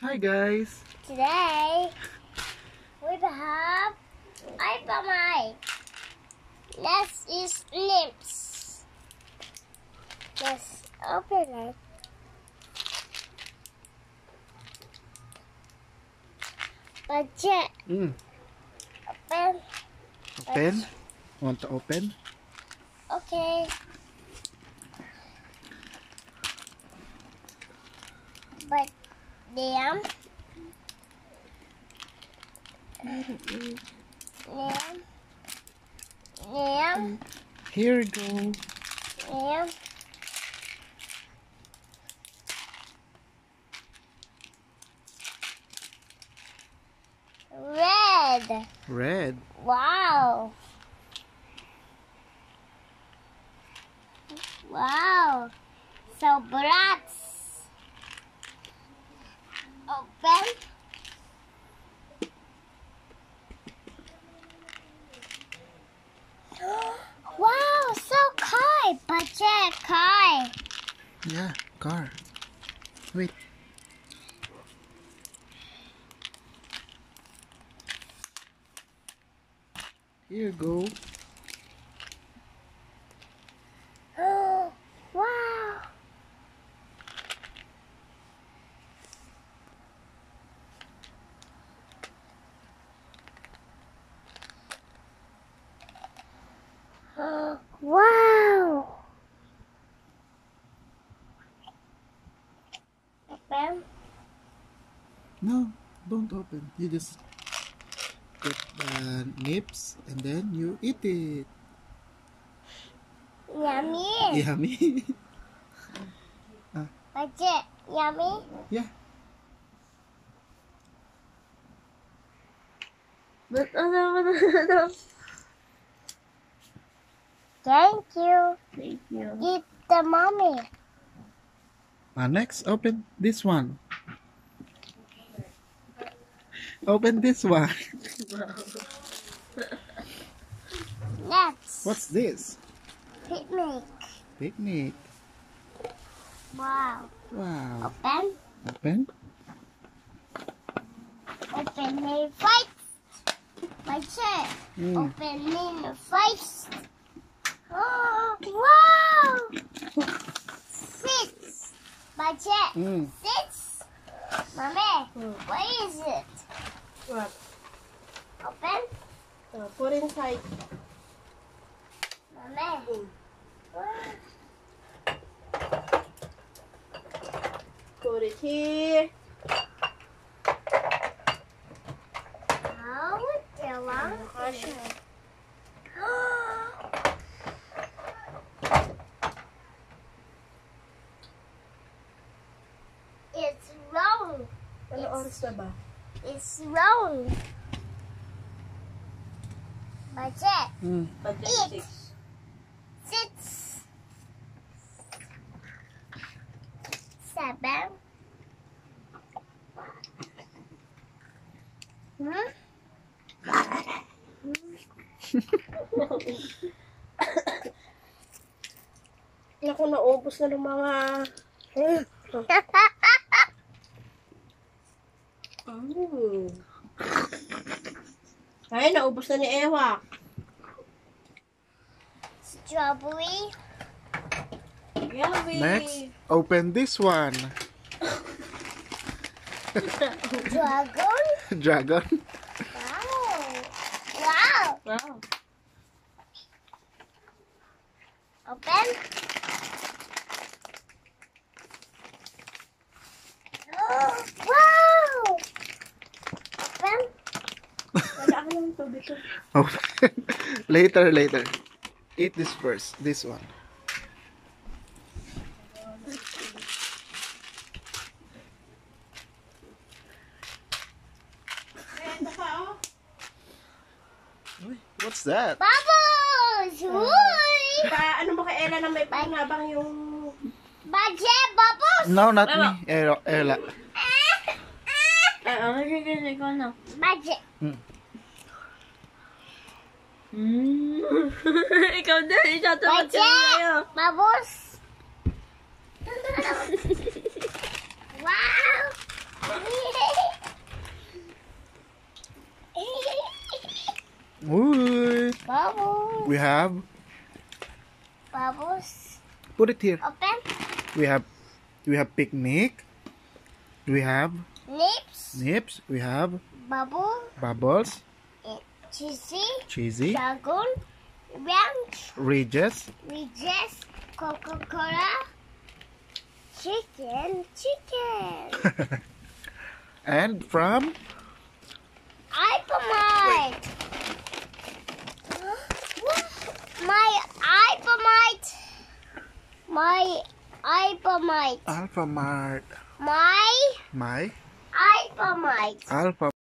Hi guys. Today, we have Alpamai. Let's use lips. Let's open it. Budget. Mm. Open. Open. Want to open? Okay. But damn. Damn. Damn. Here we go. Damn. Red. Red. Wow. Wow. So brats. Open. wow, so Kai, budget Kai. Yeah, car. Wait. Here you go. wow. Wow. Open. No, don't open. You just get the nips and then you eat it. Yummy. Yummy. Ah. Budget. Yummy. yeah. Oh, Thank you. Thank you. Eat the mommy. Uh, next, open this one. Open this one. Next. What's this? Picnic. Picnic. Wow. Wow. Open. Open. Open the fight. Budget. Mm. Opening the fight. Oh, wow. Six. Budget. Mm. Six. Mommy, Hmm. what is it? What? Open. Uh, put inside. Mommy. Put it here. How the Ano oras na ba? It's round. Budget. Mm. Budget six. Six. Seven. Hmm? Naku, naubos na ng mga... Mm. Ay, naubos na ni Ewa. Strawberry. Yummy. Next, open this one. Dragon. Dragon. Wala ka ng tubig ko. Open. later, later. Eat this first. This one. Uy, What's that? Bubbles. Uy. Pa, ano ba kay Ella na may panabang yung... Budget bubbles. No, not me. Ella. Ella. Ay, ang nagigil ko na. Budget. Mm. Ikaw na, ikaw tumating tayo. Wow! Uy! Babos! We have... bubbles. Put it here. Open. We have... We have picnic. We have... Nips. Nips. We have... Bubbles. Bubbles. Cheesy. cheesy, Dragon. Ranch. ridges, Regis. Coca-Cola. Chicken. Chicken. and from Hypermite. My Hypermite. My Hypermite. Alfamart. My My Hypermite. Alpha